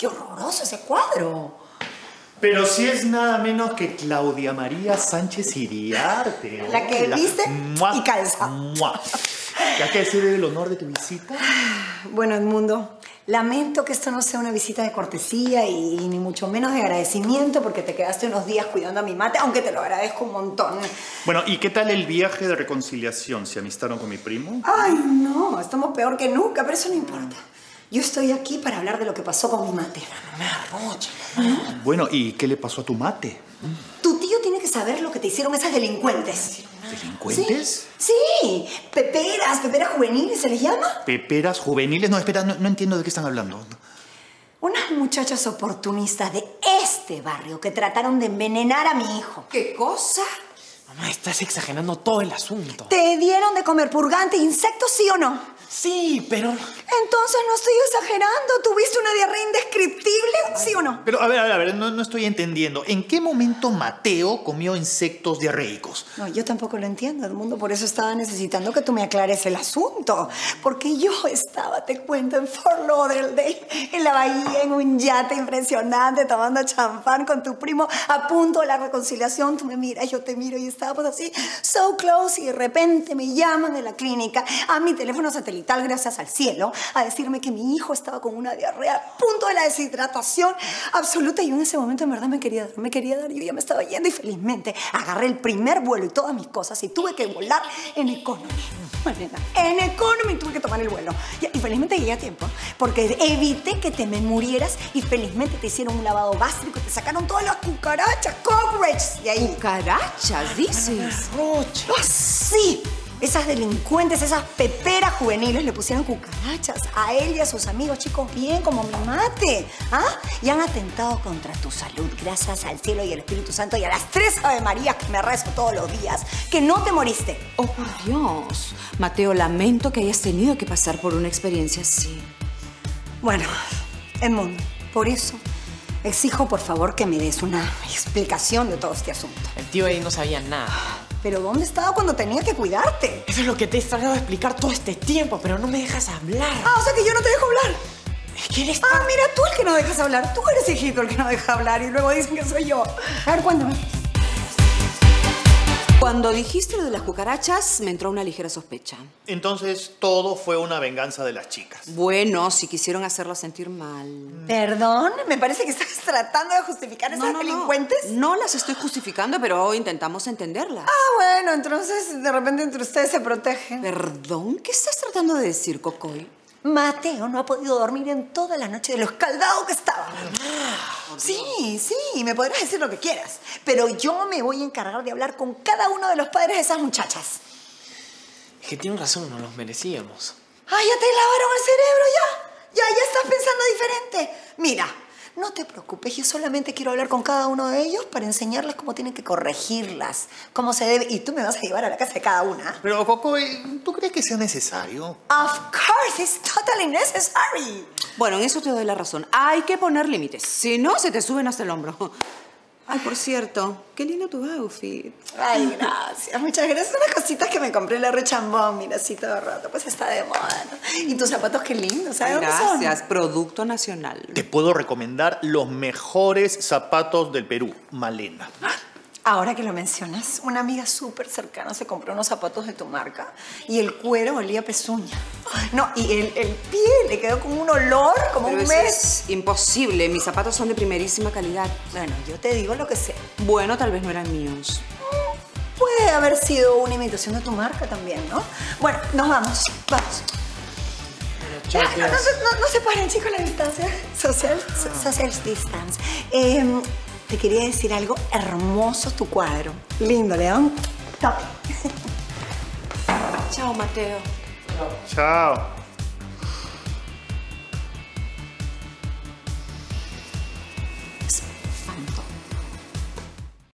qué horroroso ese cuadro. Pero si es nada menos que Claudia María Sánchez Iriarte. La que viste y calza. ¡Mua! ¿Ya que se debe el honor de tu visita? Bueno, Edmundo, lamento que esto no sea una visita de cortesía y, ni mucho menos de agradecimiento porque te quedaste unos días cuidando a mi mate, aunque te lo agradezco un montón. Bueno, ¿y qué tal el viaje de reconciliación? ¿Se amistaron con mi primo? Ay, no, estamos peor que nunca, pero eso no importa. Yo estoy aquí para hablar de lo que pasó con mi mate. No me arroches. Bueno, ¿y qué le pasó a tu mate? Tu tío tiene que saber lo que te hicieron esas delincuentes. ¿Delincuentes? Sí, peperas, peperas juveniles se les llama. ¿Peperas juveniles? No, espera, no, no entiendo de qué están hablando. Unas muchachas oportunistas de este barrio que trataron de envenenar a mi hijo. ¿Qué cosa? Mamá, estás exagerando todo el asunto. ¿Te dieron de comer purgante e insectos, sí o no? Sí, pero... Entonces no estoy exagerando. ¿Tuviste una diarrea indescriptible, sí o no? Pero, a ver, a ver, a ver, no, no estoy entendiendo. ¿En qué momento Mateo comió insectos diarreicos? No, yo tampoco lo entiendo, Edmundo. Por eso estaba necesitando que tú me aclares el asunto. Porque yo estaba, te cuento, en Fort Lauderdale, en la bahía, en un yate impresionante, tomando champán con tu primo, a punto de la reconciliación. Tú me miras, yo te miro y estábamos así, so close, y de repente me llaman de la clínica a mi teléfono satelital tal gracias al cielo, a decirme que mi hijo estaba con una diarrea punto de la deshidratación absoluta. Y yo en ese momento en verdad me quería dar, me quería dar. Yo ya me estaba yendo y felizmente agarré el primer vuelo y todas mis cosas y tuve que volar en Economy. En Economy tuve que tomar el vuelo. Y felizmente llegué a tiempo porque evité que te me murieras y felizmente te hicieron un lavado gástrico y te sacaron todas las cucarachas, cockroaches de ahí. ¿Cucarachas, dices? ¡Oh, sí! Esas delincuentes, esas peperas juveniles le pusieron cucarachas a él y a sus amigos, chicos, bien, como mi mate. ¿Ah? Y han atentado contra tu salud, gracias al cielo y al Espíritu Santo y a las tres Ave Marías que me rezo todos los días, que no te moriste. Oh, por Dios. Mateo, lamento que hayas tenido que pasar por una experiencia así. Bueno, Edmund, por eso exijo por favor que me des una explicación de todo este asunto. El tío ahí no sabía nada. ¿Pero dónde estaba cuando tenía que cuidarte? Eso es lo que te he tratado de explicar todo este tiempo, pero no me dejas hablar. Ah, o sea que yo no te dejo hablar. Es que él está... Ah, mira, tú el que no dejas hablar. Tú eres hijito el que no deja hablar y luego dicen que soy yo. A ver, cuéntame. Cuando dijiste lo de las cucarachas, me entró una ligera sospecha. Entonces, todo fue una venganza de las chicas. Bueno, si quisieron hacerla sentir mal. ¿Perdón? Me parece que estás tratando de justificar a esas delincuentes. No. no las estoy justificando, pero intentamos entenderlas. Ah, bueno, entonces de repente entre ustedes se protegen. ¿Perdón? ¿Qué estás tratando de decir, Cocoy? Mateo no ha podido dormir en toda la noche de lo escaldado que estaba. Sí, sí, me podrás decir lo que quieras. Pero yo me voy a encargar de hablar con cada uno de los padres de esas muchachas. Es que tiene razón, no los merecíamos. ¡Ay, ya te lavaron el cerebro ya! Ya, ya estás pensando diferente. Mira, no te preocupes, yo solamente quiero hablar con cada uno de ellos para enseñarles cómo tienen que corregirlas, cómo se debe. Y tú me vas a llevar a la casa de cada una. Pero, Coco, ¿tú crees que sea necesario? Of course, it's totally necessary. Bueno, en eso te doy la razón. Hay que poner límites. Si no, se te suben hasta el hombro. Ay, por cierto, qué lindo tu outfit. Ay, gracias. Muchas gracias. Unas cositas que me compré en la Rechambón, mira, así todo rato. Pues está de moda, ¿no? Y tus zapatos, qué lindos. ¿Sabes gracias. Producto nacional. Te puedo recomendar los mejores zapatos del Perú. Malena. Ahora que lo mencionas, una amiga súper cercana se compró unos zapatos de tu marca y el cuero olía pezuña. No, y el, pie le quedó con un olor como un mes. Es imposible, mis zapatos son de primerísima calidad. Bueno, yo te digo lo que sé. Bueno, tal vez no eran míos. Puede haber sido una imitación de tu marca también, ¿no? Bueno, nos vamos, vamos. no, no, se paren, chicos, la distancia. Social, social distance. Eh, te quería decir algo hermoso tu cuadro. Lindo, León. Chao, Mateo. Chao.